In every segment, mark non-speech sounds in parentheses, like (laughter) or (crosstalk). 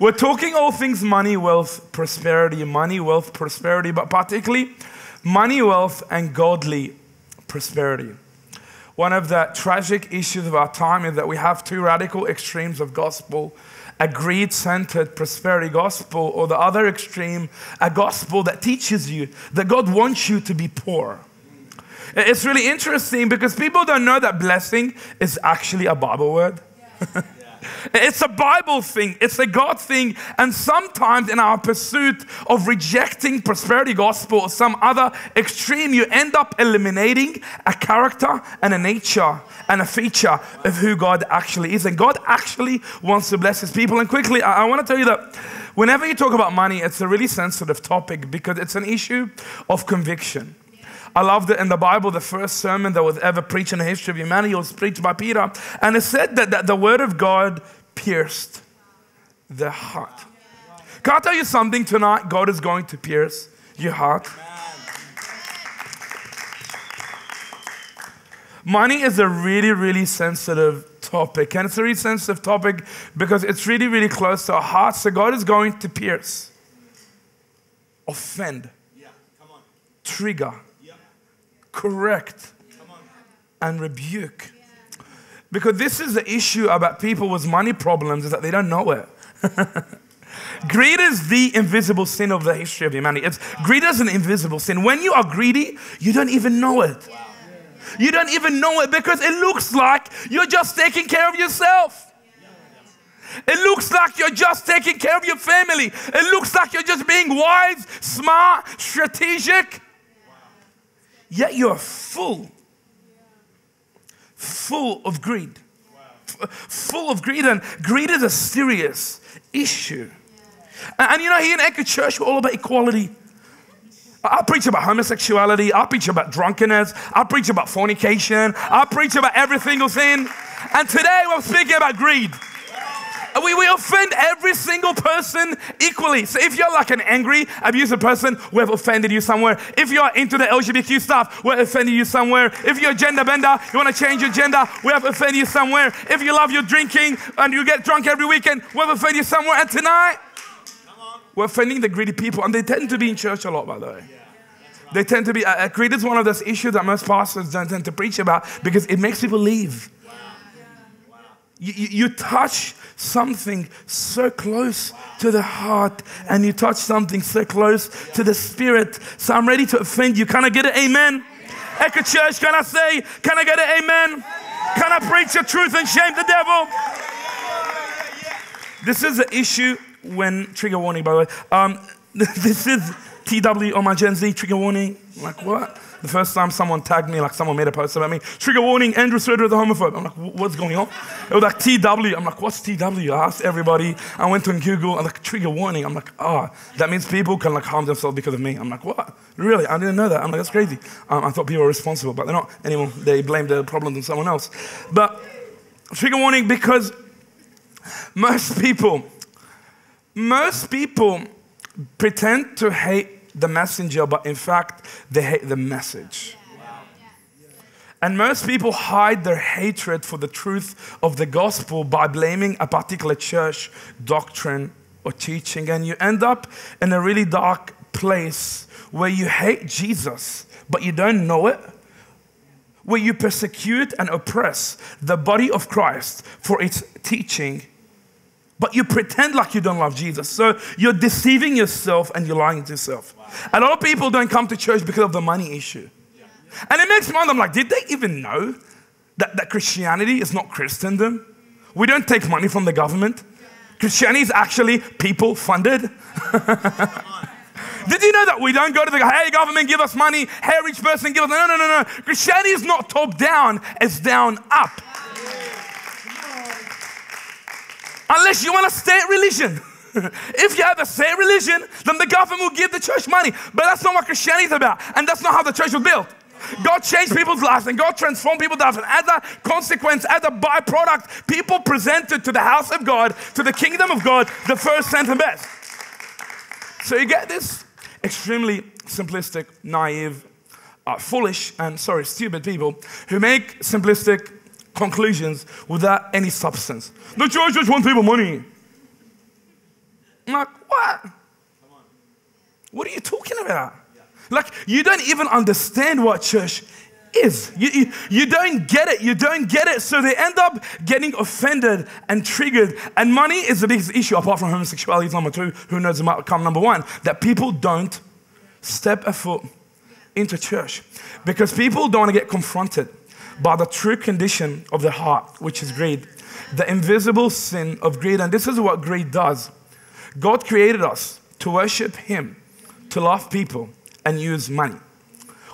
We're talking all things money, wealth, prosperity, money, wealth, prosperity, but particularly money, wealth, and godly prosperity. One of the tragic issues of our time is that we have two radical extremes of gospel a greed centered prosperity gospel, or the other extreme, a gospel that teaches you that God wants you to be poor. It's really interesting because people don't know that blessing is actually a Bible word. (laughs) It's a Bible thing, it's a God thing. And sometimes in our pursuit of rejecting prosperity gospel or some other extreme, you end up eliminating a character and a nature and a feature of who God actually is. And God actually wants to bless his people. And quickly, I, I want to tell you that whenever you talk about money, it's a really sensitive topic because it's an issue of conviction. I love that in the Bible, the first sermon that was ever preached in the history of humanity was preached by Peter. And it said that, that the word of God pierced the heart. Can I tell you something tonight? God is going to pierce your heart. Money is a really, really sensitive topic. And it's a really sensitive topic because it's really, really close to our hearts. So God is going to pierce, offend, trigger, correct, and rebuke. Because this is the issue about people with money problems is that they don't know it. (laughs) greed is the invisible sin of the history of humanity. It's greed is an invisible sin. When you are greedy, you don't even know it. You don't even know it because it looks like you're just taking care of yourself. It looks like you're just taking care of your family. It looks like you're just being wise, smart, strategic. Yet you're full, full of greed. Full of greed, and greed is a serious issue. And, you know, here in Echo Church, we're all about equality. I preach about homosexuality. I preach about drunkenness. I preach about fornication. I preach about every single thing. And today we're speaking about greed. We, we offend every single person equally. So if you're like an angry, abusive person, we have offended you somewhere. If you're into the LGBTQ stuff, we have offended you somewhere. If you're a gender bender, you want to change your gender, we have offended you somewhere. If you love your drinking and you get drunk every weekend, we have offended you somewhere. And tonight, we're offending the greedy people. And they tend to be in church a lot, by the way. They tend to be, uh, uh, greed is one of those issues that most pastors don't tend to preach about because it makes people leave. You, you, you touch something so close to the heart and you touch something so close to the spirit. So I'm ready to offend you. Can I get an amen? Echo Church, can I say, can I get an amen? Can I preach the truth and shame the devil? This is the issue when, trigger warning by the way, um, (laughs) this is TW on my Gen Z, trigger warning. Like, what? The first time someone tagged me, like someone made a post about me, trigger warning, Andrew Sedra is a homophobe. I'm like, what's going on? It was like TW. I'm like, what's TW? I asked everybody. I went to Google. I'm like, trigger warning. I'm like, ah, oh, that means people can like harm themselves because of me. I'm like, what? Really? I didn't know that. I'm like, that's crazy. Um, I thought people were responsible, but they're not anymore. They blame the problem on someone else. But trigger warning because most people, most people pretend to hate the messenger, but in fact, they hate the message. And most people hide their hatred for the truth of the gospel by blaming a particular church doctrine or teaching. And you end up in a really dark place where you hate Jesus, but you don't know it. Where you persecute and oppress the body of Christ for its teaching but you pretend like you don't love Jesus. So you're deceiving yourself and you're lying to yourself. Wow. A lot of people don't come to church because of the money issue. Yeah. And it makes me wonder, I'm like, did they even know that, that Christianity is not Christendom? We don't take money from the government. Christianity is actually people funded. (laughs) Did you know that we don't go to the hey government give us money, hey rich person give us no no no no. Christianity is not top down, it's down up. Unless you want a state religion. (laughs) if you have a state religion, then the government will give the church money. But that's not what Christianity is about. And that's not how the church was built. God changed people's lives and God transformed people's lives. And as a consequence, as a byproduct, people presented to the house of God, to the kingdom of God, the first, and best. So you get this extremely simplistic, naive, uh, foolish, and sorry, stupid people who make simplistic conclusions without any substance. The church just wants people money. I'm like, what? What are you talking about? Like, you don't even understand what church is. You, you, you, don't get it. You don't get it. So they end up getting offended and triggered. And money is the biggest issue, apart from homosexuality, number two. Who knows about come number one? That people don't step a foot into church because people don't want to get confronted by the true condition of the heart, which is greed, the invisible sin of greed. And this is what greed does God created us to worship Him, to love people, and use money.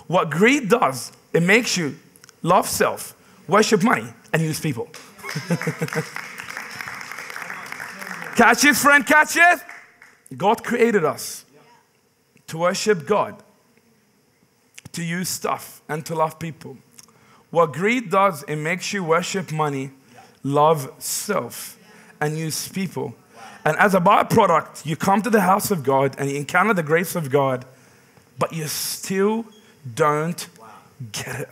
What greed does, it makes you love self, worship money, and use people. (laughs) catch it, friend, catch it. God created us to worship God, to use stuff, and to love people. What greed does, it makes you worship money, love self, and use people. And as a byproduct, you come to the house of God and you encounter the grace of God, but you still don't get it.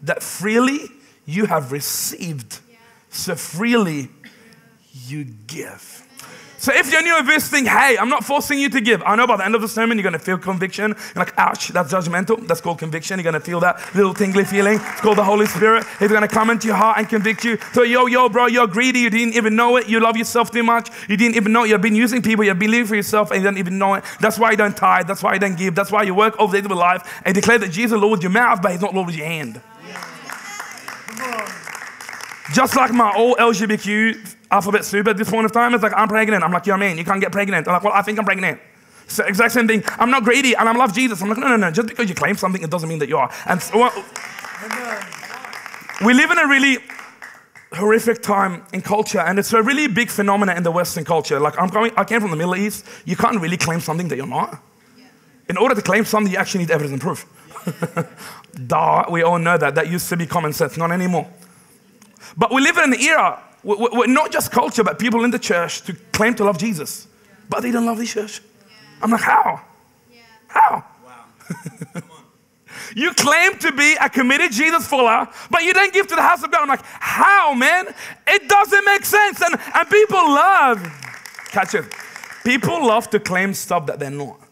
That freely you have received, so freely you give. So if you're new at this thing, hey, I'm not forcing you to give. I know by the end of the sermon, you're going to feel conviction. You're like, ouch, that's judgmental. That's called conviction. You're going to feel that little tingly feeling. It's called the Holy Spirit. He's going to come into your heart and convict you. So, yo, yo, bro, you're greedy. You didn't even know it. You love yourself too much. You didn't even know it. You've been using people. You've been living for yourself and you don't even know it. That's why you don't tithe. That's why you don't give. That's why you work over the days of life and declare that Jesus Lord with your mouth, but he's not Lord with your hand. Just like my old LGBTQ alphabet soup at this point of time. It's like, I'm pregnant. I'm like, you're mean. You can't get pregnant. I'm like, well, I think I'm pregnant. So exact same thing. I'm not greedy and I love Jesus. I'm like, no, no, no. Just because you claim something, it doesn't mean that you are. And so, well, we live in a really horrific time in culture, and it's a really big phenomenon in the Western culture. Like I'm coming, I came from the Middle East. You can't really claim something that you're not. In order to claim something, you actually need evidence and proof. (laughs) Duh, we all know that. That used to be common sense, not anymore. But we live in an era we're not just culture, but people in the church to claim to love Jesus, but they don't love the church. I'm like, how? How? Wow. (laughs) you claim to be a committed Jesus follower, but you don't give to the house of God. I'm like, how, man? It doesn't make sense. And, and people love, catch it, people love to claim stuff that they're not. (laughs)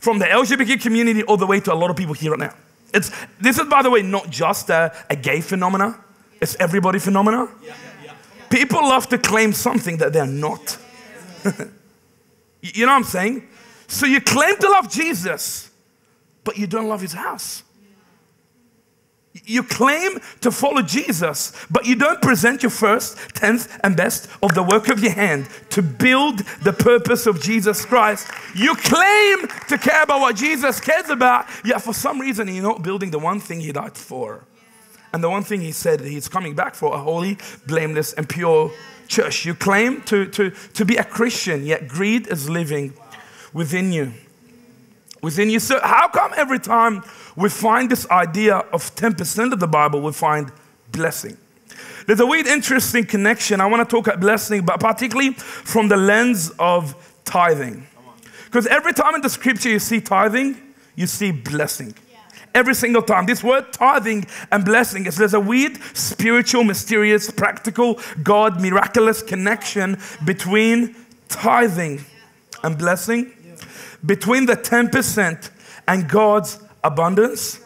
From the LGBTQ community all the way to a lot of people here right now. It's, this is, by the way, not just a, a gay phenomena. It's everybody phenomena. People love to claim something that they're not. (laughs) you know what I'm saying? So you claim to love Jesus, but you don't love his house. You claim to follow Jesus, but you don't present your first, tenth, and best of the work of your hand to build the purpose of Jesus Christ. You claim to care about what Jesus cares about, yet for some reason you're not building the one thing he died for. And the one thing he said, he's coming back for a holy, blameless, and pure church. You claim to, to, to be a Christian, yet greed is living within you. Within you. So, how come every time we find this idea of 10% of the Bible, we find blessing? There's a weird, interesting connection. I want to talk about blessing, but particularly from the lens of tithing. Because every time in the scripture you see tithing, you see blessing every single time. This word tithing and blessing is there's a weird, spiritual, mysterious, practical, God, miraculous connection between tithing and blessing, between the 10% and God's abundance,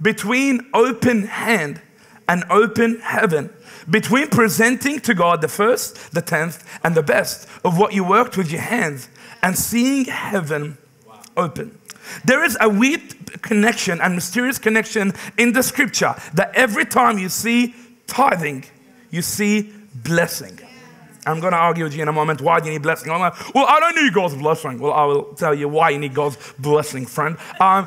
between open hand and open heaven, between presenting to God the first, the tenth, and the best of what you worked with your hands and seeing heaven open. There is a weird connection and mysterious connection in the scripture that every time you see tithing, you see blessing. I'm going to argue with you in a moment. Why do you need blessing? I'm like, well, I don't need God's blessing. Well, I will tell you why you need God's blessing, friend. Um,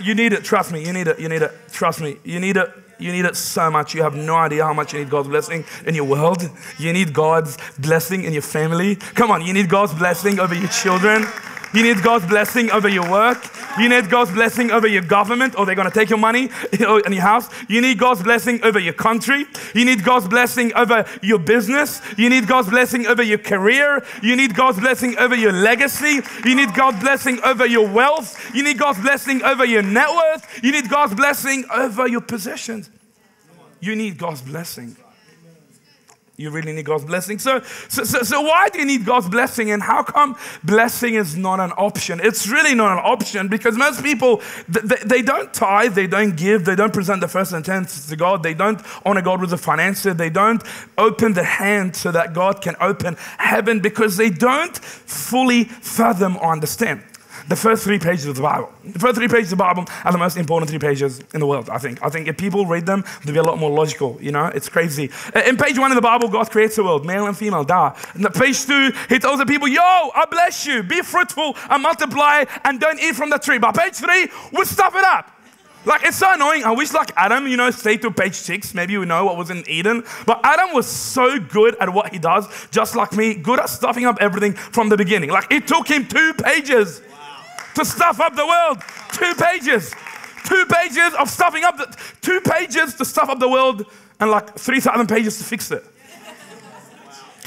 you need it. Trust me. You need it. You need it. Trust me. You need it. You need it so much. You have no idea how much you need God's blessing in your world. You need God's blessing in your family. Come on. You need God's blessing over your children. You need God's blessing over your work. You need God's blessing over your government, or they're going to take your money in your house. You need God's blessing over your country. You need God's blessing over your business. You need God's blessing over your career. You need God's blessing over your legacy. You need God's blessing over your wealth. You need God's blessing over your net worth. You need God's blessing over your possessions. You need God's blessing. You really need God's blessing. So, so, so, so, why do you need God's blessing? And how come blessing is not an option? It's really not an option because most people, they, they don't tithe, they don't give, they don't present the first and tenth to God, they don't honor God with the finances, they don't open the hand so that God can open heaven because they don't fully fathom or understand the first three pages of the Bible. The first three pages of the Bible are the most important three pages in the world, I think. I think if people read them, they'll be a lot more logical, you know? It's crazy. Uh, in page one of the Bible, God creates the world, male and female, da. In page two, he tells the people, yo, I bless you, be fruitful and multiply and don't eat from the tree. But page three, we stuff it up. Like it's so annoying. I wish like Adam, you know, stay to page six. Maybe you know what was in Eden. But Adam was so good at what he does, just like me, good at stuffing up everything from the beginning. Like it took him two pages to stuff up the world. Two pages. Two pages of stuffing up the, two pages to stuff up the world and like 3,000 pages to fix it.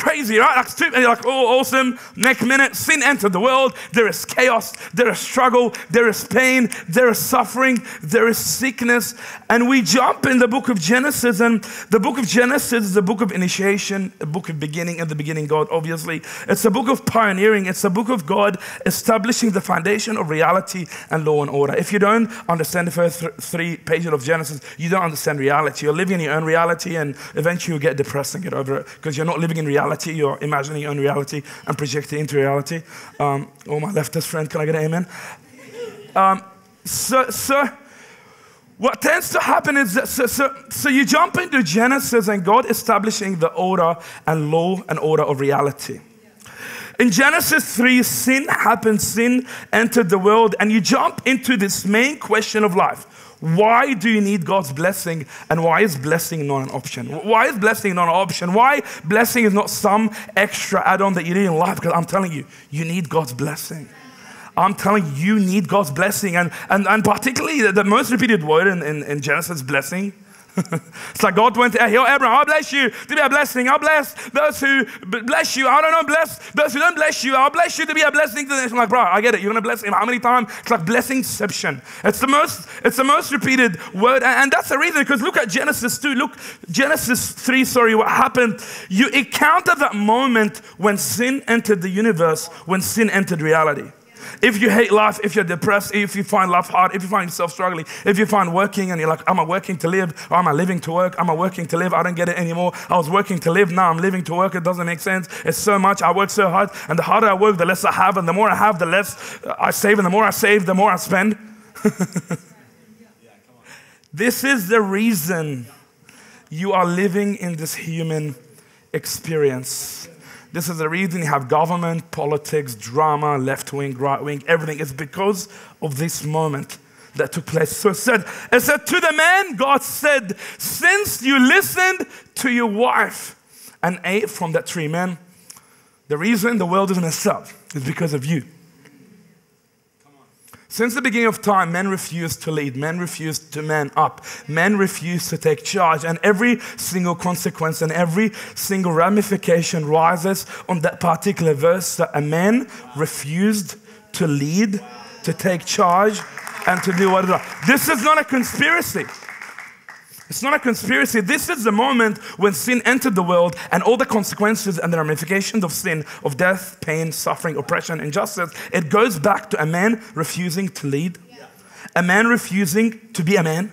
Crazy, right? And you're like, oh, awesome. Next minute, sin entered the world. There is chaos, there is struggle, there is pain, there is suffering, there is sickness. And we jump in the book of Genesis, and the book of Genesis is the book of initiation, a book of beginning, and the beginning God, obviously. It's a book of pioneering, it's a book of God establishing the foundation of reality and law and order. If you don't understand the first th- three pages of Genesis, you don't understand reality. You're living in your own reality, and eventually you'll get depressed and get over it because you're not living in reality reality, you're imagining unreality and projecting into reality. Um, oh, my leftist friend, can I get an amen? Um, so, so, what tends to happen is that, so, so, so you jump into Genesis and God establishing the order and law and order of reality. In Genesis 3, sin happened, sin entered the world, and you jump into this main question of life. Why do you need God's blessing and why is blessing not an option? Why is blessing not an option? Why blessing is not some extra add on that you need in life? Because I'm telling you, you need God's blessing. I'm telling you, you need God's blessing. And, and, and particularly the, the most repeated word in, in, in Genesis, blessing, (laughs) it's like God went to Abraham, I'll bless you to be a blessing. I'll bless those who bless you. I don't know, bless those who don't bless you. I'll bless you to be a blessing to them. I'm like, bro, I get it. You're gonna bless him. How many times? It's like blessingception. It's the most, it's the most repeated word. And, and that's the reason, because look at Genesis 2. Look, Genesis 3, sorry, what happened. You encounter that moment when sin entered the universe, when sin entered reality. If you hate life, if you're depressed, if you find life hard, if you find yourself struggling, if you find working and you're like, am I working to live or am I living to work? Am I working to live? I don't get it anymore. I was working to live, now I'm living to work. It doesn't make sense. It's so much. I work so hard, and the harder I work, the less I have, and the more I have, the less I save, and the more I save, the more I spend. (laughs) this is the reason you are living in this human experience. This is the reason you have government, politics, drama, left wing, right wing, everything. It's because of this moment that took place. So it said, it said to the man, God said, Since you listened to your wife and ate from that tree, man, the reason the world is messed up is because of you. Since the beginning of time, men refused to lead, men refused to man up, men refused to take charge, and every single consequence and every single ramification rises on that particular verse that a man refused to lead, to take charge, and to do what. This is not a conspiracy. It's not a conspiracy. This is the moment when sin entered the world and all the consequences and the ramifications of sin, of death, pain, suffering, oppression, injustice, it goes back to a man refusing to lead, a man refusing to be a man,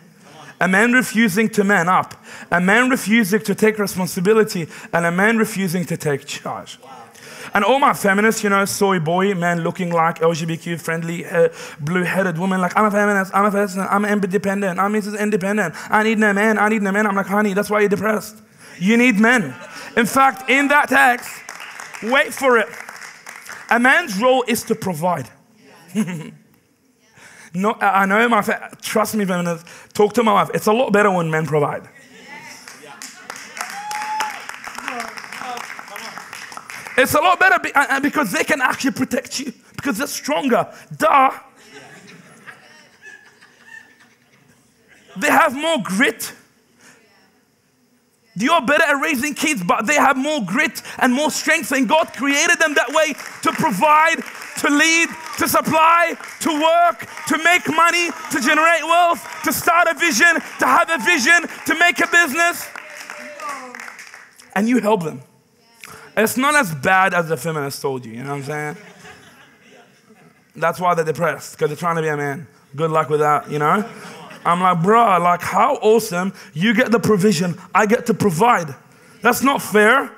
a man refusing to man up, a man refusing to take responsibility, and a man refusing to take charge. And all my feminists, you know, soy boy, man looking like LGBTQ friendly, uh, blue headed woman, like, I'm a feminist, I'm a feminist, I'm independent, I'm. Independent. I need no man, I need no man. I'm like, honey, that's why you're depressed. You need men. In fact, in that text, wait for it. A man's role is to provide. (laughs) no, I know my, trust me, feminists, talk to my wife. It's a lot better when men provide. It's a lot better because they can actually protect you because they're stronger. Duh. They have more grit. You're better at raising kids, but they have more grit and more strength, and God created them that way to provide, to lead, to supply, to work, to make money, to generate wealth, to start a vision, to have a vision, to make a business. and you help them. It's not as bad as the feminist told you, you know what I'm saying? That's why they're depressed, because they're trying to be a man. Good luck with that, you know? I'm like, bruh, like, how awesome. You get the provision, I get to provide. That's not fair.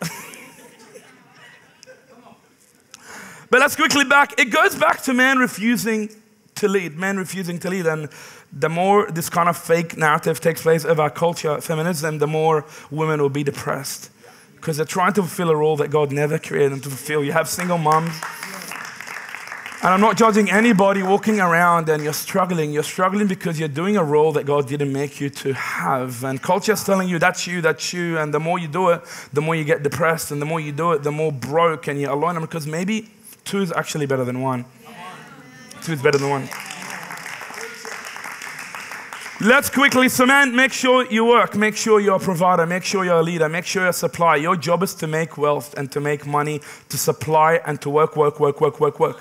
(laughs) but let's quickly back. It goes back to man refusing to lead, men refusing to lead. And the more this kind of fake narrative takes place of our culture, feminism, the more women will be depressed. Because they're trying to fulfill a role that God never created them to fulfill. You have single moms and I'm not judging anybody walking around and you're struggling. You're struggling because you're doing a role that God didn't make you to have. And culture is telling you that's you, that's you. And the more you do it, the more you get depressed. And the more you do it, the more broke and you're alone. Because maybe two is actually better than one. Two is better than one. Let's quickly cement. Make sure you work. Make sure you're a provider. Make sure you're a leader. Make sure you're a supplier. Your job is to make wealth and to make money, to supply and to work, work, work, work, work, work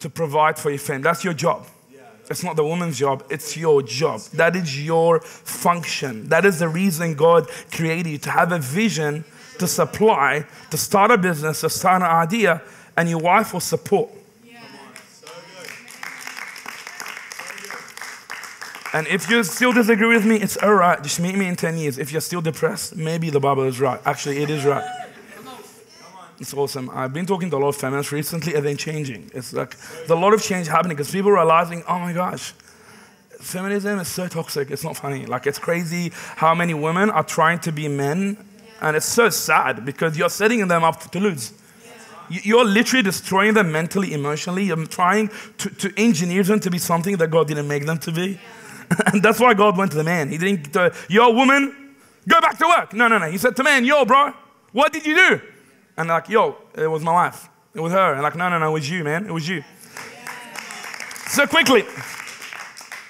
to provide for your family. That's your job. It's not the woman's job, it's your job. That is your function. That is the reason God created you to have a vision, to supply, to start a business, to start an idea, and your wife will support. And if you still disagree with me, it's all right. Just meet me in 10 years. If you're still depressed, maybe the Bible is right. Actually, it is right. It's awesome. I've been talking to a lot of feminists recently and they're changing. It's like there's a lot of change happening because people are realizing, oh my gosh, feminism is so toxic. It's not funny. Like it's crazy how many women are trying to be men, and it's so sad because you're setting them up to lose. You're literally destroying them mentally, emotionally. You're trying to, to engineer them to be something that God didn't make them to be. (laughs) and that's why God went to the man. He didn't, uh, yo, woman, go back to work. No, no, no. He said to man, yo, bro, what did you do? And like, yo, it was my wife. It was her. And like, no, no, no, it was you, man. It was you. So quickly.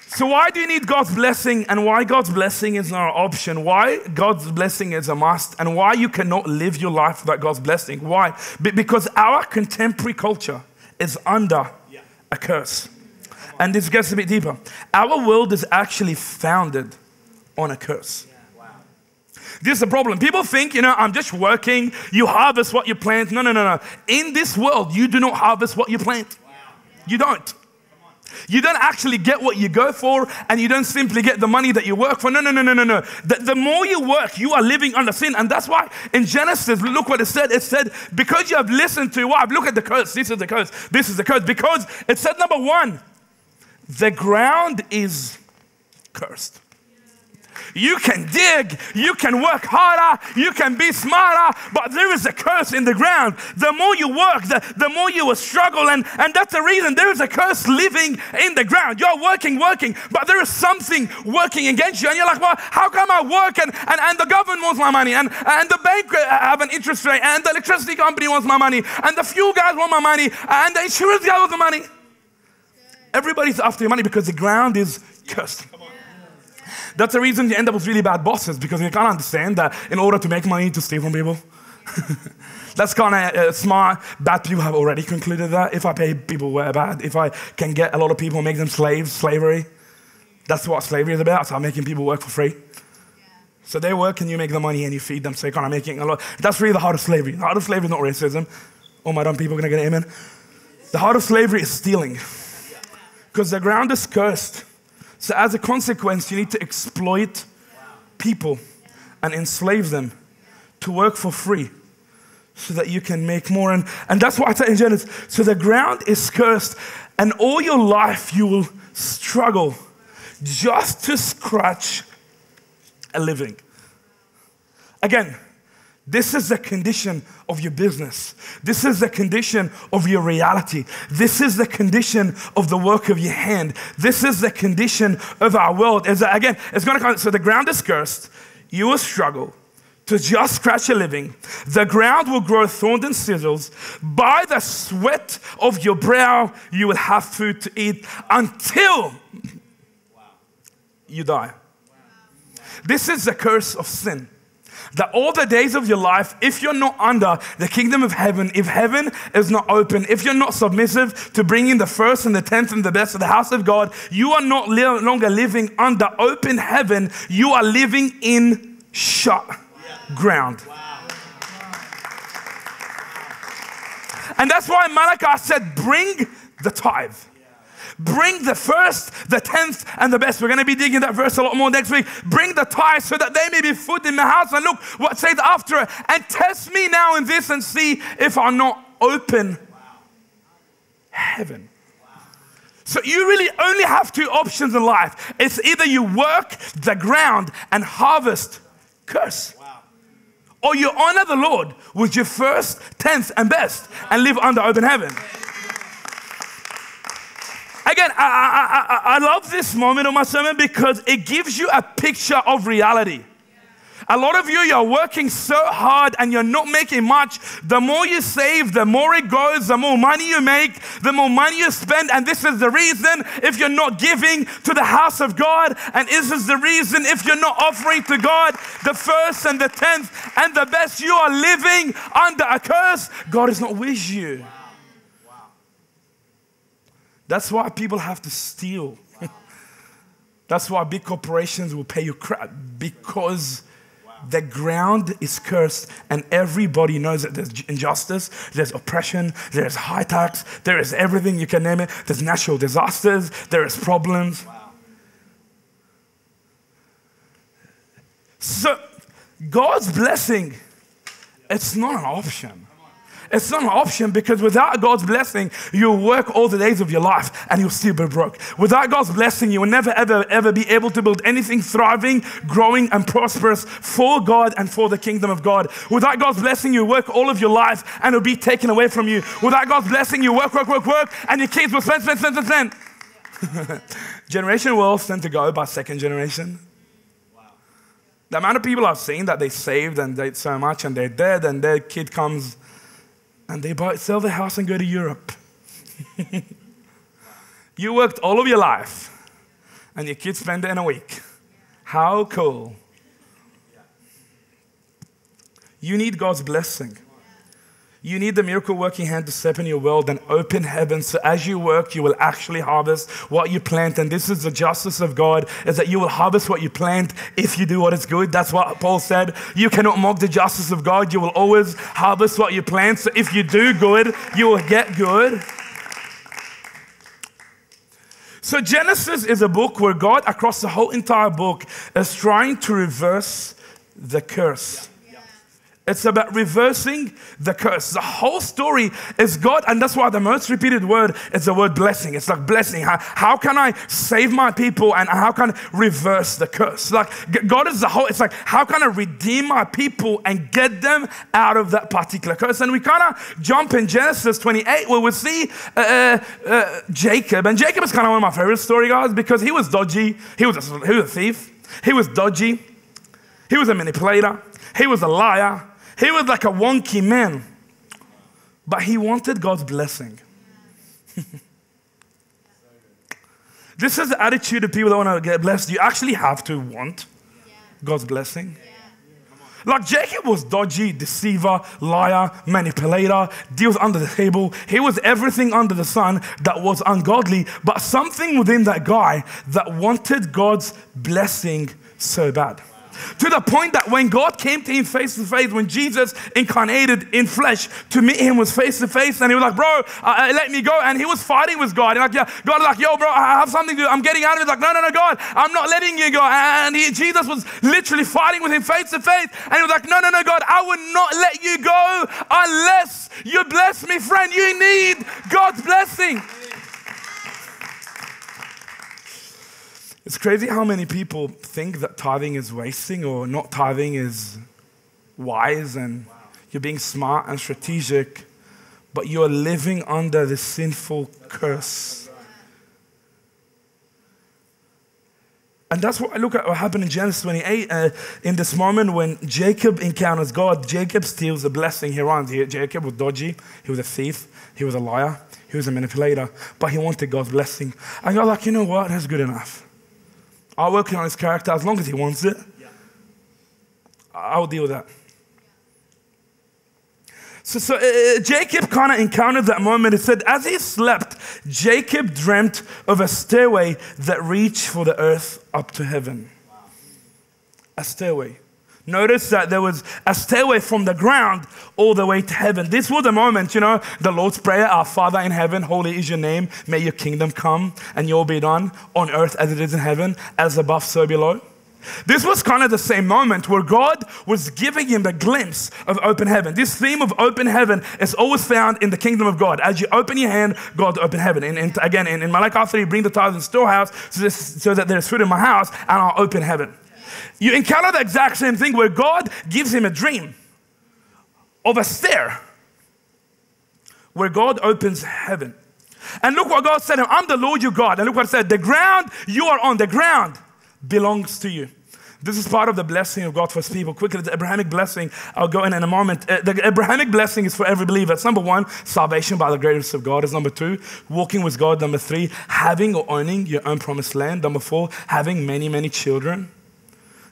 So why do you need God's blessing and why God's blessing is not an option? Why God's blessing is a must and why you cannot live your life without God's blessing? Why? because our contemporary culture is under a curse. And this gets a bit deeper. Our world is actually founded on a curse. This is the problem. People think, you know, I'm just working, you harvest what you plant. No, no, no, no. In this world, you do not harvest what you plant. You don't. You don't actually get what you go for, and you don't simply get the money that you work for. No, no, no, no, no, no. The, the more you work, you are living under sin. And that's why in Genesis, look what it said. It said, because you have listened to what? Look at the curse. This is the curse. This is the curse. Because it said, number one, the ground is cursed. You can dig, you can work harder, you can be smarter, but there is a curse in the ground. The more you work, the, the more you will struggle. And, and that's the reason there is a curse living in the ground. You're working, working, but there is something working against you. And you're like, well, how come I work and, and, and the government wants my money and, and the bank uh, have an interest rate and the electricity company wants my money and the fuel guys want my money and the insurance guy wants the money? Everybody's after your money because the ground is cursed. That's the reason you end up with really bad bosses because you can't understand that in order to make money, to steal from people. (laughs) That's kind of uh, smart. Bad people have already concluded that. If I pay people where bad, if I can get a lot of people and make them slaves, slavery, that's what slavery is about. So I'm making people work for free. So they work and you make the money and you feed them. So you're kind of making a lot. That's really the heart of slavery. The heart of slavery is not racism. All my dumb people are going to get amen. The heart of slavery is stealing. Because the ground is cursed. So, as a consequence, you need to exploit people and enslave them to work for free so that you can make more. And, and that's what I say in Genesis. So, the ground is cursed, and all your life you will struggle just to scratch a living. Again, this is the condition of your business. This is the condition of your reality. This is the condition of the work of your hand. This is the condition of our world. Is that, uh, again, it's going to come. So the ground is cursed. You will struggle to just scratch a living. The ground will grow thorns and thistles. By the sweat of your brow, you will have food to eat until you die. This is the curse of sin that all the days of your life, if you're not under the kingdom of heaven, if heaven is not open, if you're not submissive to bringing the first and the tenth and the best of the house of God, you are not li- longer living under open heaven. You are living in shut ground. And that's why Malachi said, Bring the tithe. Bring the first, the tenth, and the best. We're going to be digging that verse a lot more next week. Bring the tithe so that they may be food in the house. And look what says after it. And test me now in this and see if I'm not open heaven. So you really only have two options in life. It's either you work the ground and harvest curse. Or you honor the Lord with your first, tenth, and best and live under open heaven. Again, I, I, I, I love this moment of my sermon because it gives you a picture of reality. A lot of you, you're working so hard and you're not making much. The more you save, the more it goes, the more money you make, the more money you spend. And this is the reason if you're not giving to the house of God, and this is the reason if you're not offering to God the first and the tenth and the best, you are living under a curse. God is not with you. That's why people have to steal. (laughs) That's why big corporations will pay you crap because the ground is cursed and everybody knows that there's injustice, there's oppression, there's high tax, there is everything you can name it. There's natural disasters, there is problems. So God's blessing, it's not an option. It's not an option because without God's blessing, you'll work all the days of your life and you'll still be broke. Without God's blessing, you will never, ever, ever be able to build anything thriving, growing, and prosperous for God and for the kingdom of God. Without God's blessing, you work all of your life and it'll be taken away from you. Without God's blessing, you work, work, work, work, and your kids will spend, spend, spend, spend, spend. (laughs) generation wealth tend to go by second generation. The amount of people I've seen that they saved and they so much and they're dead and their kid comes and they buy, sell the house and go to Europe. (laughs) you worked all of your life and your kids spend it in a week. How cool. You need God's blessing. You need the miracle working hand to step in your world and open heaven. So as you work, you will actually harvest what you plant. And this is the justice of God, is that you will harvest what you plant if you do what is good. That's what Paul said. You cannot mock the justice of God. You will always harvest what you plant. So if you do good, you will get good. So Genesis is a book where God, across the whole entire book, is trying to reverse the curse. It's about reversing the curse. The whole story is God, and that's why the most repeated word is the word blessing. It's like blessing. How, how can I save my people and how can I reverse the curse? Like God is the whole, it's like how can I redeem my people and get them out of that particular curse? And we kind of jump in Genesis 28 where we see uh, uh, uh, Jacob. And Jacob is kind of one of my favorite story guys because he was dodgy, he was a, he was a thief, he was dodgy, he was a manipulator, he was a liar. He was like a wonky man, but he wanted God's blessing. (laughs) this is the attitude of people that want to get blessed. You actually have to want God's blessing. Like Jacob was dodgy, deceiver, liar, manipulator, deals under the table. He was everything under the sun that was ungodly, but something within that guy that wanted God's blessing so bad. To the point that when God came to him face to face, when Jesus incarnated in flesh to meet him was face to face, and he was like, Bro, uh, uh, let me go. And he was fighting with God. And like, yeah, God like, Yo, bro, I have something to do. I'm getting out of it. Like, No, no, no, God, I'm not letting you go. And he, Jesus was literally fighting with him face to face. And he was like, No, no, no, God, I will not let you go unless you bless me, friend. You need God's blessing. It's crazy how many people think that tithing is wasting or not tithing is wise and you're being smart and strategic, but you're living under the sinful curse. And that's what I look at what happened in Genesis 28. Uh, in this moment when Jacob encounters God, Jacob steals a blessing he runs. He, Jacob was dodgy, he was a thief, he was a liar, he was a manipulator, but he wanted God's blessing. And God's like, you know what? That's good enough. I'll work on his character as long as he wants it. I'll deal with that. So, so uh, Jacob kind of encountered that moment. It said, as he slept, Jacob dreamt of a stairway that reached for the earth up to heaven. Wow. A stairway. Notice that there was a stairway from the ground all the way to heaven. This was the moment, you know, the Lord's Prayer Our Father in heaven, holy is your name. May your kingdom come and your will be done on earth as it is in heaven, as above, so below. This was kind of the same moment where God was giving him a glimpse of open heaven. This theme of open heaven is always found in the kingdom of God. As you open your hand, God open heaven. And, and again, in, in Malachi 3, bring the tithes in storehouse so, this, so that there's food in my house and I'll open heaven. You encounter the exact same thing where God gives him a dream of a stair where God opens heaven. And look what God said him I'm the Lord your God. And look what it said the ground you are on, the ground belongs to you. This is part of the blessing of God for his people. Quickly, the Abrahamic blessing, I'll go in in a moment. Uh, the Abrahamic blessing is for every believer. It's number one, salvation by the grace of God. Is number two, walking with God. Number three, having or owning your own promised land. Number four, having many, many children.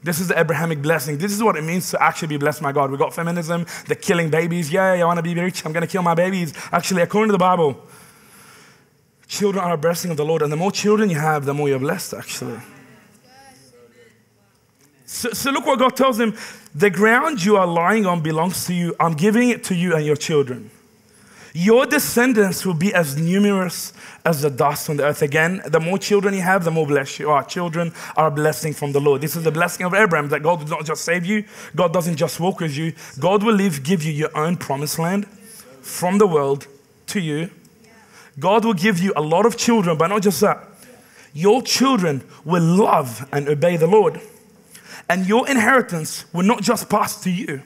This is the Abrahamic blessing. This is what it means to actually be blessed by God. We got feminism, the killing babies. Yeah, I want to be rich. I'm going to kill my babies. Actually, according to the Bible, children are a blessing of the Lord. And the more children you have, the more you're blessed, actually. So, so look what God tells him the ground you are lying on belongs to you. I'm giving it to you and your children. Your descendants will be as numerous as the dust on the earth. Again, the more children you have, the more blessed you are. Children are a blessing from the Lord. This is the blessing of Abraham that God does not just save you, God doesn't just walk with you. God will live, give you your own promised land from the world to you. God will give you a lot of children, but not just that. Your children will love and obey the Lord. And your inheritance will not just pass to you,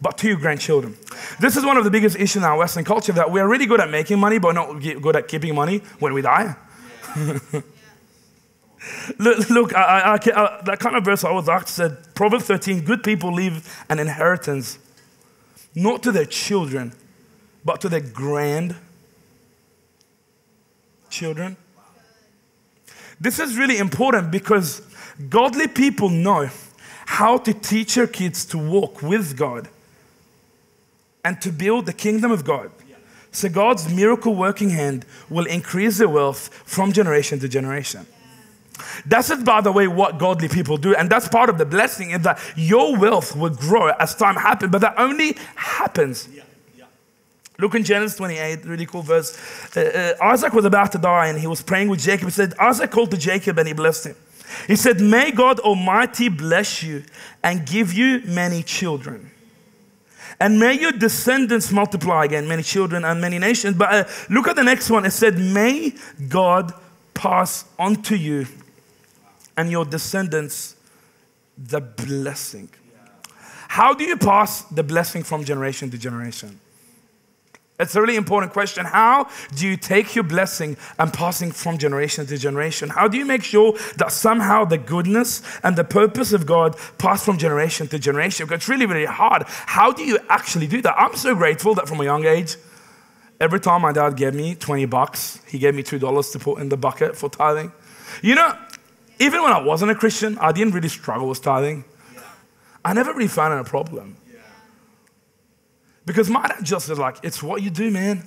but to your grandchildren. This is one of the biggest issues in our Western culture that we're really good at making money, but not good at keeping money when we die. (laughs) look, look I, I, I, uh, that kind of verse I was asked said, Proverbs 13, good people leave an inheritance not to their children, but to their grandchildren. This is really important because godly people know how to teach your kids to walk with God and to build the kingdom of God. So God's miracle working hand will increase their wealth from generation to generation. That's it, by the way, what godly people do. And that's part of the blessing is that your wealth will grow as time happens, but that only happens. Look in Genesis 28, really cool verse. Uh, uh, Isaac was about to die and he was praying with Jacob. He said, Isaac called to Jacob and he blessed him. He said, May God Almighty bless you and give you many children. And may your descendants multiply again, many children and many nations. But uh, look at the next one. It said, May God pass on to you and your descendants the blessing. How do you pass the blessing from generation to generation? It's a really important question. How do you take your blessing and passing from generation to generation? How do you make sure that somehow the goodness and the purpose of God pass from generation to generation? Because it's really, really hard. How do you actually do that? I'm so grateful that from a young age, every time my dad gave me 20 bucks, he gave me $2 to put in the bucket for tithing. You know, even when I wasn't a Christian, I didn't really struggle with tithing. I never really found it a problem. Because my dad just is like, it's what you do, man.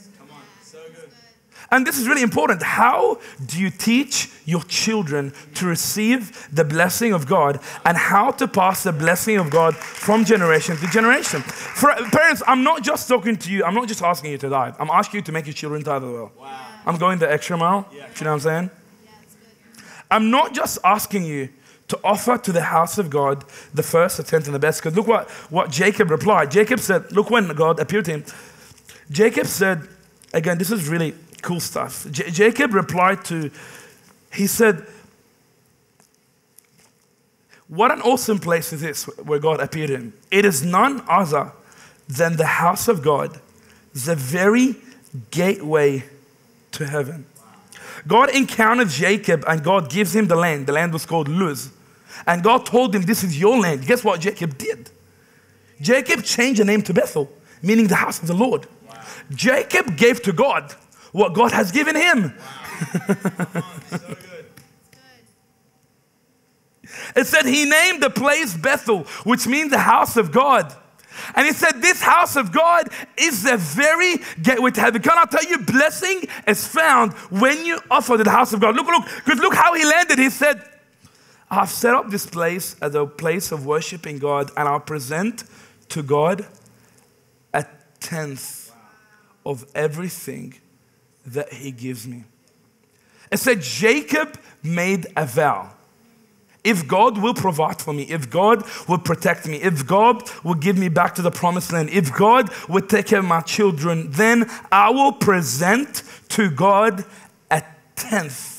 And this is really important. How do you teach your children to receive the blessing of God and how to pass the blessing of God from generation to generation? For parents, I'm not just talking to you, I'm not just asking you to tithe. I'm asking you to make your children tithe as well. Wow. I'm going the extra mile. Yeah. You know what I'm saying? Yeah, I'm not just asking you to offer to the house of God the first, the tenth, and the best. Because look what, what Jacob replied. Jacob said, Look when God appeared to him. Jacob said, Again, this is really cool stuff. J- Jacob replied to, He said, What an awesome place is this where God appeared him. It is none other than the house of God, the very gateway to heaven. God encounters Jacob and God gives him the land. The land was called Luz. And God told him, This is your land. Guess what Jacob did? Jacob changed the name to Bethel, meaning the house of the Lord. Wow. Jacob gave to God what God has given him. Wow. so (laughs) it said he named the place Bethel, which means the house of God. And he said, This house of God is the very gateway to heaven. Can I tell you, blessing is found when you offer to the house of God. Look, look, because look how he landed. He said, I've set up this place as a place of worshiping God, and I'll present to God a tenth of everything that He gives me. It said Jacob made a vow. If God will provide for me, if God will protect me, if God will give me back to the promised land, if God will take care of my children, then I will present to God a tenth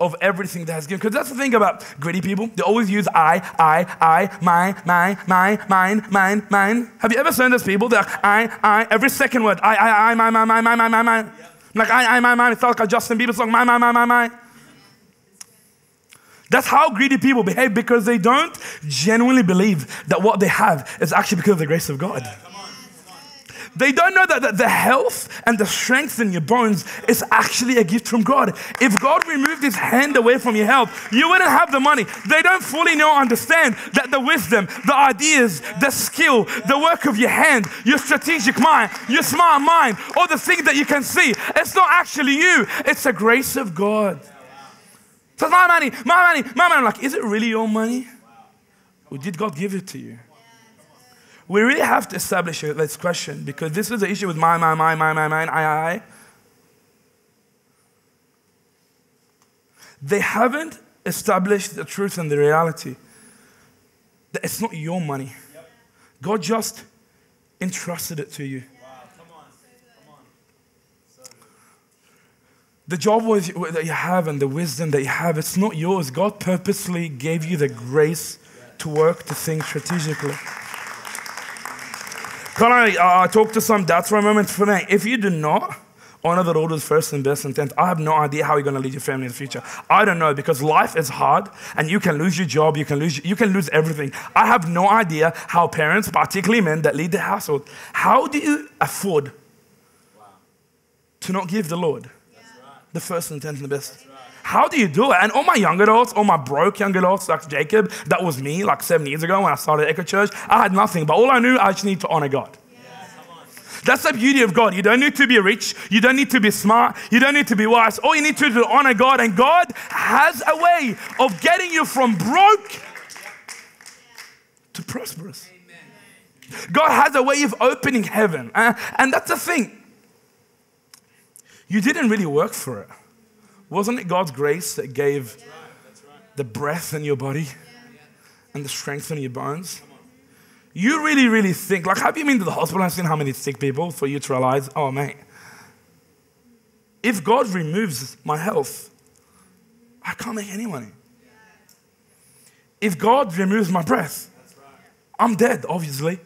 of everything that has given. Because that's the thing about greedy people. They always use I, I, I, mine, mine, mine, mine, mine, mine. Have you ever seen those people? They're like, I, I, every second word, I, I, I, mine, mine, mine, mine, mine, mine. Like, I, I, mine, mine. It felt like a Justin Bieber song, mine, mine, mine, mine, mine. That's how greedy people behave because they don't genuinely believe that what they have is actually because of the grace of God. They don't know that, the health and the strength in your bones is actually a gift from God. If God removed his hand away from your health, you wouldn't have the money. They don't fully know, understand that the wisdom, the ideas, the skill, the work of your hand, your strategic mind, your smart mind, all the things that you can see, it's not actually you, it's the grace of God. So my money, my money, my money. I'm like, is it really your money? Or did God give it to you? We really have to establish this question because this is the issue with my, my, my, my, my, my, I, I. They haven't established the truth and the reality that it's not your money. God just entrusted it to you. The job that you have and the wisdom that you have, it's not yours. God purposely gave you the grace to work, to think strategically. Can I uh, talk to some dads for a moment? For me, if you do not honor the Lord with first and best intent, I have no idea how you're going to lead your family in the future. I don't know because life is hard and you can lose your job, you can lose, you can lose everything. I have no idea how parents, particularly men that lead the household, how do you afford to not give the Lord the first intent and the best? How do you do it? And all my young adults, all my broke young adults, like Jacob, that was me like seven years ago when I started Echo Church. I had nothing, but all I knew, I just need to honor God. That's the beauty of God. You don't need to be rich. You don't need to be smart. You don't need to be wise. All you need to do is honor God. And God has a way of getting you from broke to prosperous. God has a way of opening heaven. Uh, and that's the thing. You didn't really work for it. Wasn't it God's grace that gave the breath in your body and the strength in your bones? You really, really think, like, have you been to the hospital and seen how many sick people for you to realize, oh, mate, if God removes my health, I can't make any money. If God removes my breath, I'm dead, obviously.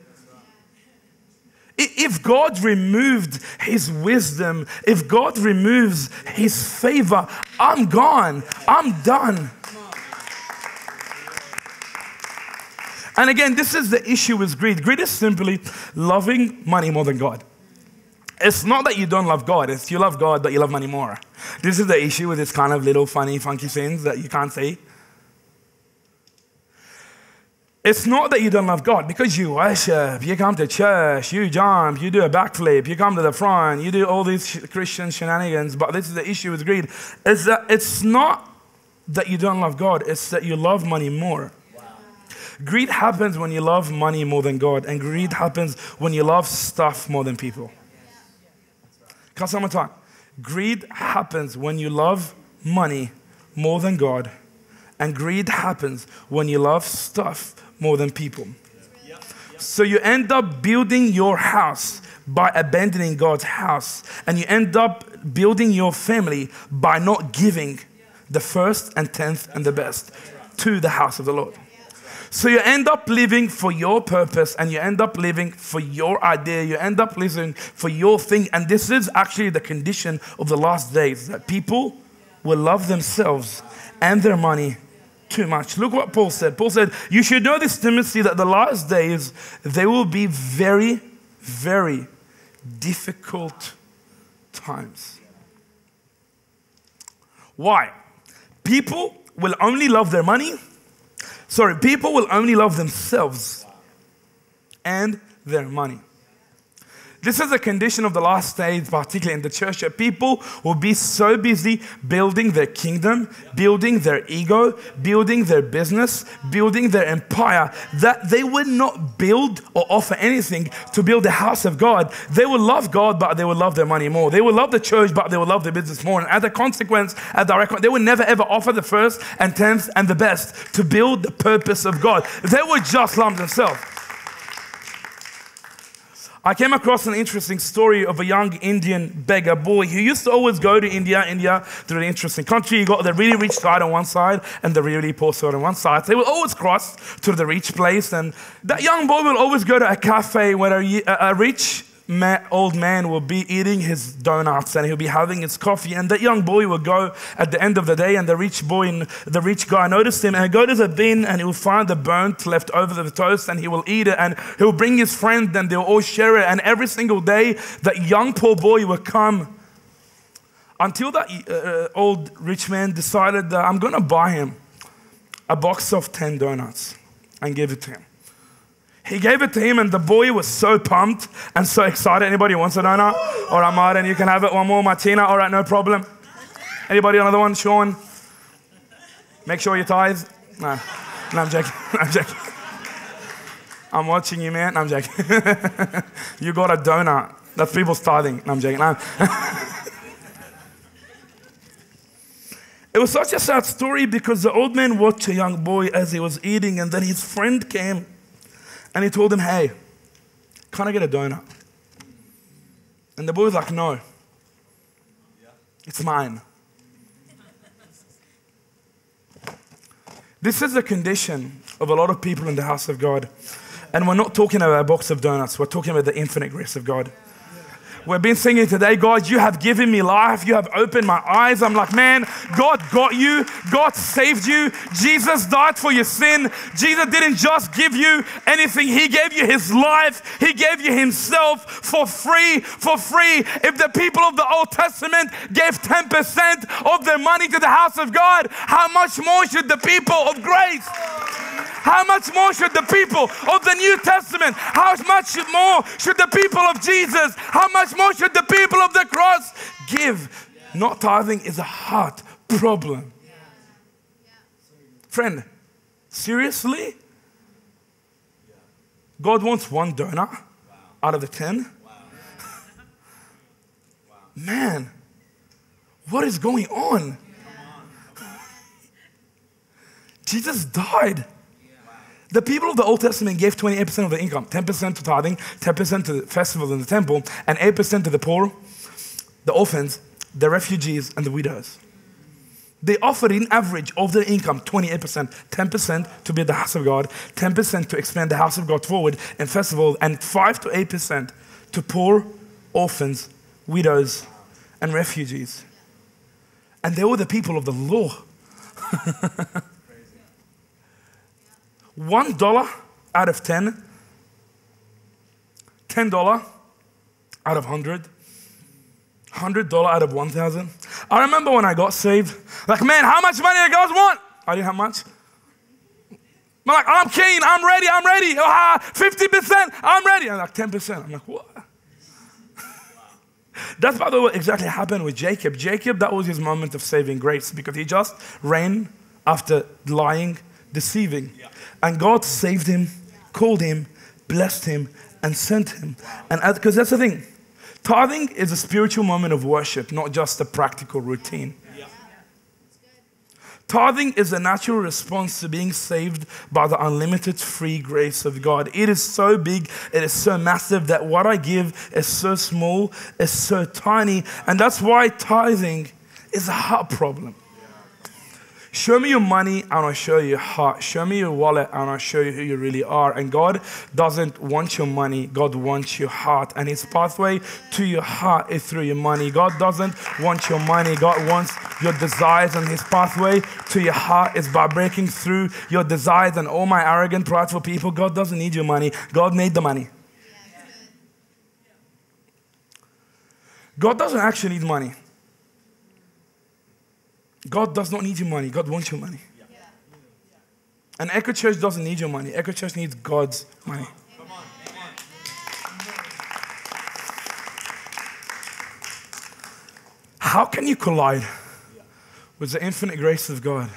If God removed his wisdom, if God removes his favor, I'm gone. I'm done. And again, this is the issue with greed. Greed is simply loving money more than God. It's not that you don't love God, it's you love God, but you love money more. This is the issue with this kind of little funny, funky things that you can't say. It's not that you don't love God because you worship, you come to church, you jump, you do a backflip, you come to the front, you do all these Christian shenanigans. But this is the issue with greed: is that it's not that you don't love God; it's that you love money more. Wow. Greed happens when you love money more than God, and greed happens when you love stuff more than people. Can someone talk? Greed happens when you love money more than God, and greed happens when you love stuff more than people. So you end up building your house by abandoning God's house, and you end up building your family by not giving the first and tenth and the best to the house of the Lord. So you end up living for your purpose and you end up living for your idea. You end up living for your thing. And this is actually the condition of the last days that people will love themselves and their money too much. Look what Paul said. Paul said, You should know this, Timothy, that the last days they will be very, very difficult times. Why? People will only love their money. Sorry, people will only love themselves and their money. This is a condition of the last days, particularly in the church, that people will be so busy building their kingdom, building their ego, building their business, building their empire, that they would not build or offer anything to build the house of God. They will love God, but they will love their money more. They will love the church, but they will love their business more. And as a consequence, as direct, they will never ever offer the first and tenth and the best to build the purpose of God. They would just love themselves. I came across an interesting story of a young Indian beggar boy who used to always go to India. India is a interesting country. You got the really rich side on one side and the really poor side on one side. They will always cross to the rich place, and that young boy will always go to a cafe where a, a rich old man will be eating his donuts and he'll be having his coffee. And that young boy will go at the end of the day, and the rich boy and the rich guy noticed him and he'll go to the bin and he'll find the burnt left over the toast and he will eat it and he'll bring his friend and they'll all share it. And every single day, that young poor boy will come until that uh, uh old rich man decided that I'm going to buy him a box of 10 donuts and give it to him. He gave it to him, and the boy was so pumped and so excited. Anybody wants a donut? All right, Martin, you can have it. One more, Martina. All right, no problem. Anybody another one? Sean? Make sure you tithe. No, no I'm joking. (laughs) I'm joking. I'm watching you, man. No, I'm joking. (laughs) you got a donut. That's people's tithing. No, I'm joking. No. (laughs) It was such a sad story because the old man watched a young boy as he was eating, and then his friend came and he told him, Hey, can I get a donut? And the boy was like, No, it's mine. This is the condition of a lot of people in the house of God. And we're not talking about a box of donuts, we're talking about the infinite grace of God. We've been singing today, God, you have given me life. You have opened my eyes. I'm like, man, God got you. God saved you. Jesus died for your sin. Jesus didn't just give you anything, He gave you His life. He gave you Himself for free. For free. If the people of the Old Testament gave 10% of their money to the house of God, how much more should the people of grace? How much more should the people of the New Testament, how much more should the people of Jesus, how much more should the people of the cross give? Not tithing is a heart problem. Friend, seriously? God wants one donut out of the ten? (laughs) Man, what is going on? (laughs) Jesus died the people of the Old Testament gave 28% of their income 10% to tithing, 10% to the festivals in the temple, and 8% to the poor, the orphans, the refugees, and the widows. They offered, in average, of their income 28%, 10% to build the house of God, 10% to expand the house of God forward in festivals, and 5 to 8% to poor, orphans, widows, and refugees. And they were the people of the law. (laughs) One dollar out of ten, ten dollar out of hundred, hundred dollar out of one thousand. I remember when I got saved, like, man, how much money do guys want? I didn't have much. I'm like, I'm keen, I'm ready, I'm ready. Ah, 50%, I'm ready. I'm like, 10%. I'm like, what? (laughs) That's by the way exactly happened with Jacob. Jacob, that was his moment of saving grace because he just ran after lying, deceiving. Yeah. And God saved him, called him, blessed him, and sent him. And because that's the thing, tithing is a spiritual moment of worship, not just a practical routine. Tithing is a natural response to being saved by the unlimited free grace of God. It is so big, it is so massive that what I give is so small, is so tiny, and that's why tithing is a heart problem. Show me your money and I'll show you your heart. Show me your wallet and I'll show you who you really are. And God doesn't want your money, God wants your heart. And His pathway to your heart is through your money. God doesn't want your money, God wants your desires. And His pathway to your heart is by breaking through your desires. And all my arrogant, prideful people, God doesn't need your money, God made the money. God doesn't actually need money. God does not need your money. God wants your money. And Echo Church doesn't need your money. Echo Church needs God's money. How can you collide with the infinite grace of God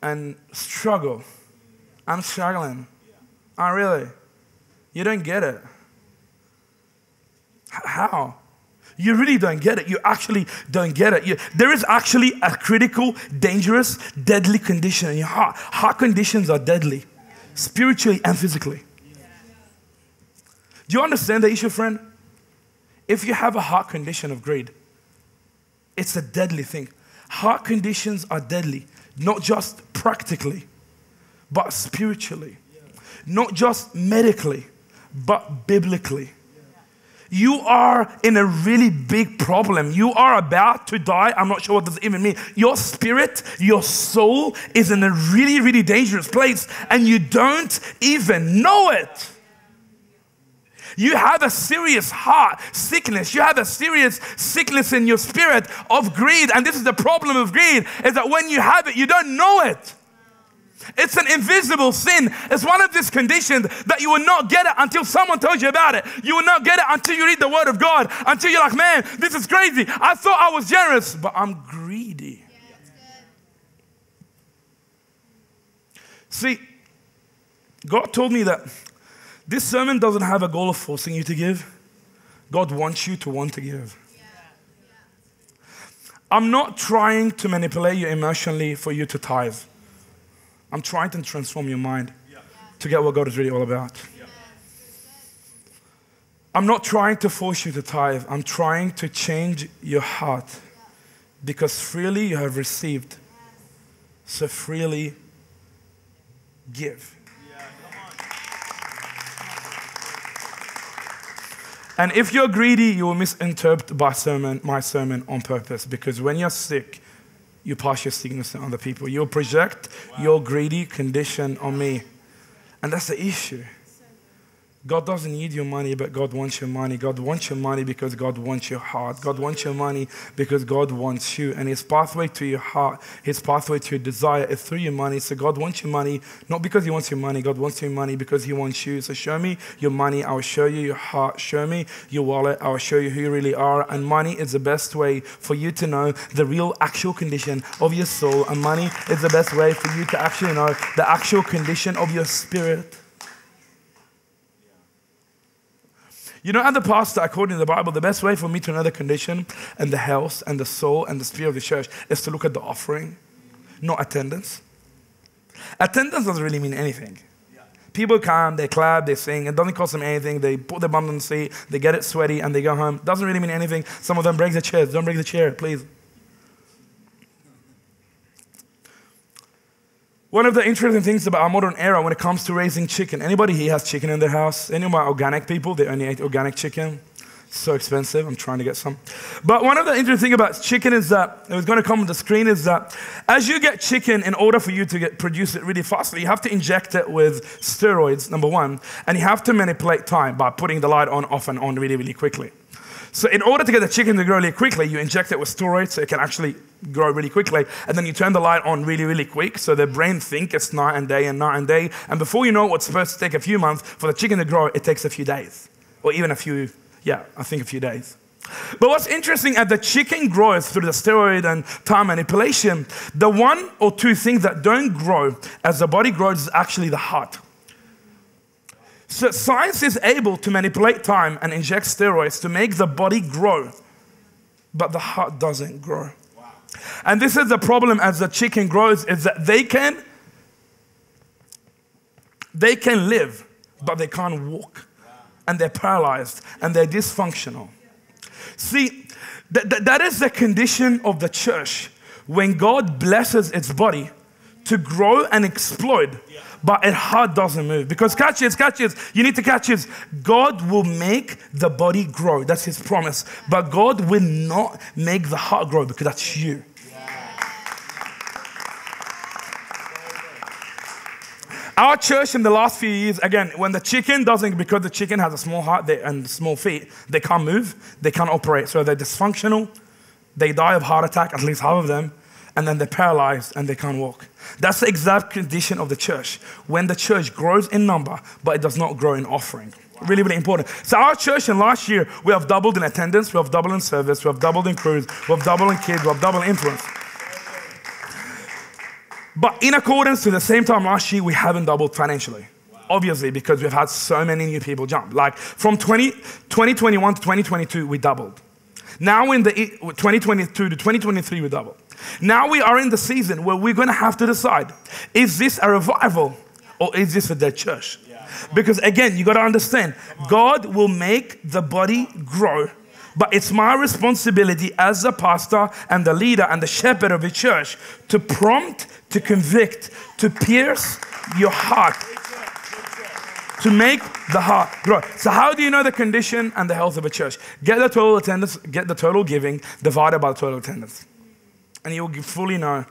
and struggle? I'm struggling. Oh, really? You don't get it. How? You really don't get it. You actually don't get it. You, there is actually a critical, dangerous, deadly condition in your heart. Heart conditions are deadly, spiritually and physically. Do you understand the issue, friend? If you have a heart condition of greed, it's a deadly thing. Heart conditions are deadly, not just practically, but spiritually. Not just medically, but biblically. You are in a really big problem. You are about to die. I'm not sure what this even means. Your spirit, your soul is in a really, really dangerous place, and you don't even know it. You have a serious heart sickness. You have a serious sickness in your spirit of greed. And this is the problem of greed is that when you have it, you don't know it. It's an invisible sin. It's one of these conditions that you will not get it until someone tells you about it. You will not get it until you read the Word of God, until you're like, man, this is crazy. I thought I was generous, but I'm greedy. See, God told me that this sermon doesn't have a goal of forcing you to give. God wants you to want to give. I'm not trying to manipulate you emotionally for you to tithe. I'm trying to transform your mind to get what God is really all about. I'm not trying to force you to tithe. I'm trying to change your heart because freely you have received, so freely give. And if you're greedy, you will misinterpret my sermon, my sermon on purpose because when you're sick, you pass your sickness on other people. You'll project wow. your greedy condition on me. And that's the issue. God doesn't need your money, but God wants your money. God wants your money because God wants your heart. God wants your money because God wants you. And His pathway to your heart, His pathway to your desire is through your money. So God wants your money, not because He wants your money. God wants your money because He wants you. So show me your money. I will show you your heart. Show me your wallet. I will show you who you really are. And money is the best way for you to know the real, actual condition of your soul. And money is the best way for you to actually know the actual condition of your spirit. You know, as a pastor, according to the Bible, the best way for me to know the condition and the health and the soul and the spirit of the church is to look at the offering, not attendance. Attendance doesn't really mean anything. People come, they clap, they sing. It doesn't cost them anything. They put their bum on the seat, they get it sweaty, and they go home. Doesn't really mean anything. Some of them break the chairs. Don't break the chair, please. One of the interesting things about our modern era when it comes to raising chicken, anybody here has chicken in their house? Any of my organic people, they only eat organic chicken. so expensive. I'm trying to get some. But one of the interesting things about chicken is that it was going to come on the screen is that as you get chicken, in order for you to get, produce it really fastly, you have to inject it with steroids, number one, and you have to manipulate time by putting the light on, off, and on really, really quickly. So in order to get the chicken to grow really quickly, you inject it with steroids so it can actually grow really quickly. And then you turn the light on really, really quick so the brain thinks it's night and day and night and day. And before you know what's supposed to take a few months for the chicken to grow, it takes a few days. Or even a few, yeah, I think a few days. But what's interesting, as the chicken grows through the steroid and time manipulation, the one or two things that don't grow as the body grows is actually the heart. So science is able to manipulate time and inject steroids to make the body grow, but the heart doesn't grow. And this is the problem as the chicken grows is that they can they can live, but they can't walk. And they're paralyzed and they're dysfunctional. See, th- th- that is the condition of the church when God blesses its body to grow and explode but it heart doesn't move. Because catch this, catch this. You need to catch this. God will make the body grow. That's his promise. But God will not make the heart grow because that's you. Our church in the last few years, again, when the chicken doesn't, because the chicken has a small heart and small feet, they can't move, they can't operate. So they're dysfunctional. They die of heart attack, at least half of them and then they're paralyzed and they can't walk. That's the exact condition of the church. When the church grows in number, but it does not grow in offering. Really, really important. So our church in last year, we have doubled in attendance, we have doubled in service, we have doubled in crews, we have doubled in kids, we have doubled in influence. But in accordance to the same time last year, we haven't doubled financially. Obviously, because we've had so many new people jump. Like from 20, 2021 to 2022, we doubled. Now in the 2022 to 2023, we doubled. Now we are in the season where we're going to have to decide, is this a revival or is this a dead church? Because again, you got to understand, God will make the body grow. But it's my responsibility as a pastor and the leader and the shepherd of a church to prompt, to convict, to pierce your heart, to make the heart grow. So, how do you know the condition and the health of a church? Get the total attendance, get the total giving divided by the total attendance. And you'll fully know.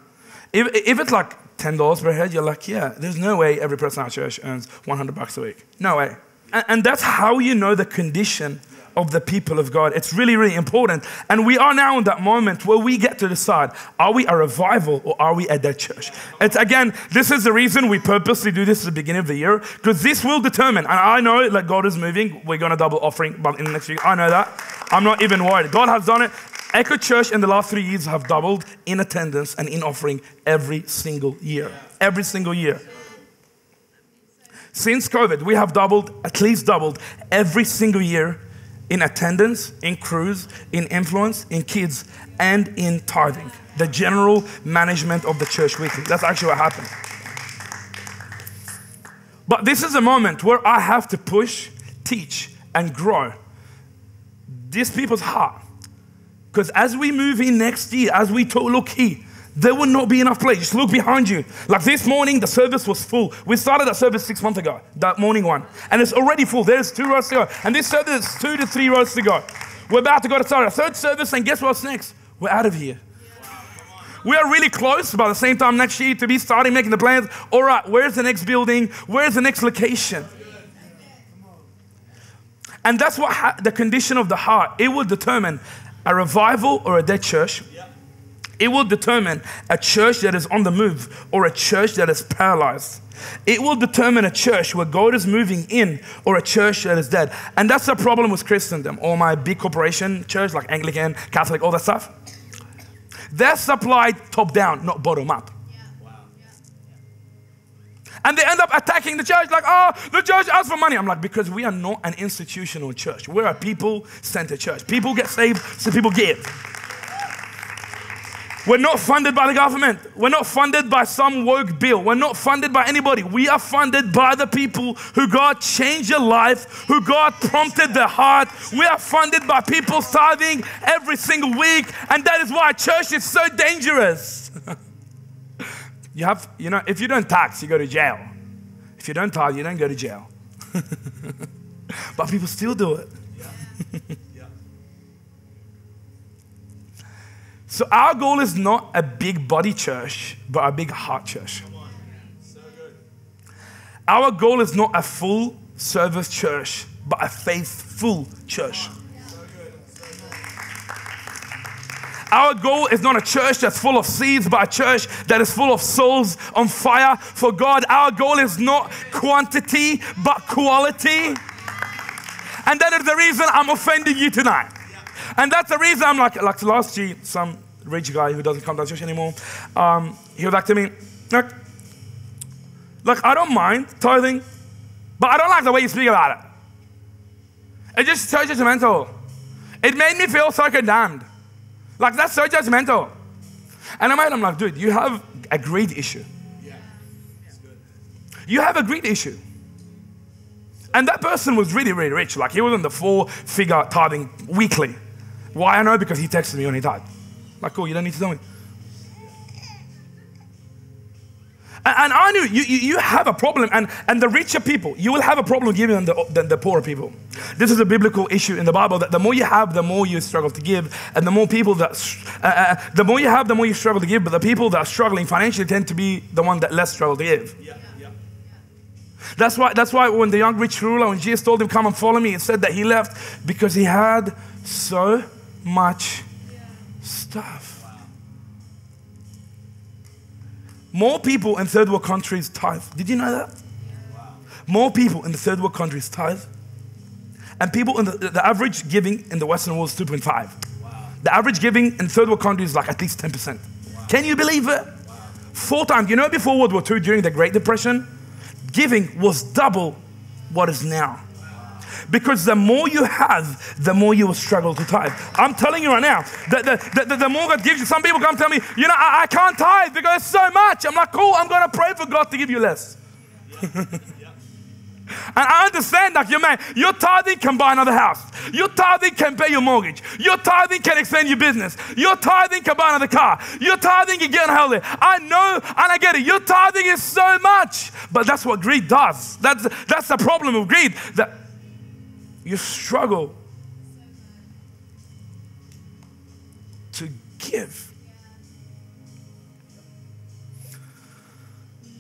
If, if it's like $10 per head, you're like, yeah, there's no way every person at church earns 100 bucks a week. No way. And, and that's how you know the condition of the people of God. It's really, really important. And we are now in that moment where we get to decide are we a revival or are we a dead church? It's again, this is the reason we purposely do this at the beginning of the year because this will determine. And I know that God is moving. We're going to double offering in the next week. I know that. I'm not even worried. God has done it. Echo Church in the last three years have doubled in attendance and in offering every single year. Every single year. Since COVID, we have doubled, at least doubled, every single year in attendance, in crews, in influence, in kids, and in tithing. The general management of the church weekly. That's actually what happened. But this is a moment where I have to push, teach, and grow these people's heart because as we move in next year, as we talk, look here, there will not be enough place. Just look behind you. Like this morning, the service was full. We started that service six months ago, that morning one, and it's already full. There's two rows to go. And this service is two to three rows to go. We're about to go to start a third service, and guess what's next? We're out of here. We are really close by the same time next year to be starting making the plans. All right, where's the next building? Where's the next location? And that's what ha- the condition of the heart, it will determine a revival or a dead church, it will determine a church that is on the move or a church that is paralyzed. It will determine a church where God is moving in or a church that is dead. And that's the problem with Christendom or my big corporation church like Anglican, Catholic, all that stuff. They're supplied top down, not bottom up. And they end up attacking the church like, oh, the church asks for money. I'm like, because we are not an institutional church. We're a people centered church. People get saved, so people give. We're not funded by the government. We're not funded by some woke bill. We're not funded by anybody. We are funded by the people who God changed their life, who God prompted their heart. We are funded by people tithing every single week. And that is why church is so dangerous. (laughs) You have, you know, if you don't tax, you go to jail. If you don't tithe, you don't go to jail. (laughs) but people still do it. So our goal is not a big body church, but a big heart church. So our goal is not a full service church, but a faithful church. Our goal is not a church that's full of seeds, but a church that is full of souls on fire for God. Our goal is not quantity, but quality. And that is the reason I'm offending you tonight. And that's the reason I'm like, like last year, some rich guy who doesn't come to church anymore, um, he was like to me, look, look, I don't mind tithing, but I don't like the way you speak about it. It just so judgmental. It made me feel so condemned. Like that's so judgmental. And I'm, I'm like, dude, you have a greed issue. Yeah. You have a greed issue. And that person was really, really rich. Like he was on the four figure tithing weekly. Why I know? Because he texted me when he died. Like, cool, you don't need to tell me. And I knew you, you have a problem, and, and the richer people, you will have a problem giving than the, than the poorer people. This is a biblical issue in the Bible that the more you have, the more you struggle to give, and the more people that, uh, uh, the more you have, the more you struggle to give, but the people that are struggling financially tend to be the one that less struggle to give. Yeah, yeah. That's why, that's why when the young rich ruler, when Jesus told him, Come and follow me, it said that he left because he had so much stuff. More people in third world countries tithe. Did you know that? More people in the third world countries tithe And people in the, the average giving in the Western world is 2.5. Wow. The average giving in third world countries is like at least 10%. Wow. Can you believe it? Four times. You know, before World War II, during the Great Depression, giving was double what is now. Because the more you have, the more you will struggle to tithe. I'm telling you right now, the, the, the, the more God gives you, some people come tell me, you know, I, I can't tithe because it's so much. I'm like, cool, I'm going to pray for God to give you less. (laughs) And I understand that, your man, your tithing can buy another house. Your tithing can pay your mortgage. Your tithing can extend your business. Your tithing can buy another car. Your tithing can get healthy. I know and I get it. Your tithing is so much. But that's what greed does. That's, that's the problem of greed. That you struggle to give.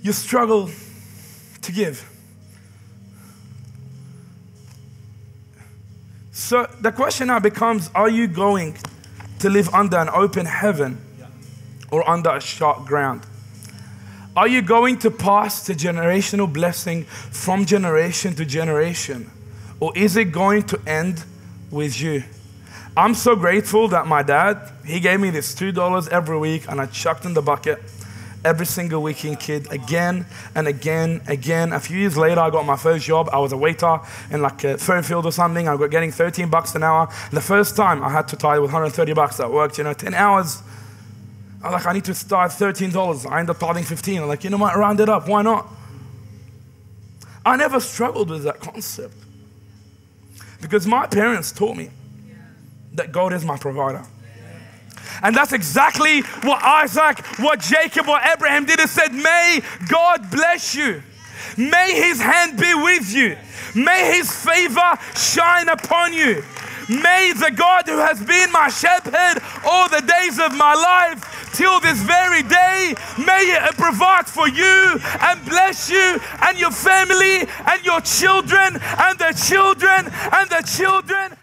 You struggle to give. So the question now becomes are you going to live under an open heaven or under a shut ground? Are you going to pass the generational blessing from generation to generation? Or is it going to end with you? I'm so grateful that my dad, he gave me this $2 every week and I chucked in the bucket every single weekend kid again and again, again. A few years later, I got my first job. I was a waiter in like a Fairfield or something. I got getting 13 bucks an hour. The first time I had to tie with 130 bucks. I worked, you know, 10 hours. I was like, I need to start $13. I ended up tithing 15. I'm like, you know what, round it up. Why not? I never struggled with that concept because my parents taught me that God is my provider. And that's exactly what Isaac, what Jacob, what Abraham did. It said, May God bless you. May his hand be with you. May his favor shine upon you. May the God who has been my shepherd all the days of my life till this very day, may it provide for you and bless you and your family and your children and the children and the children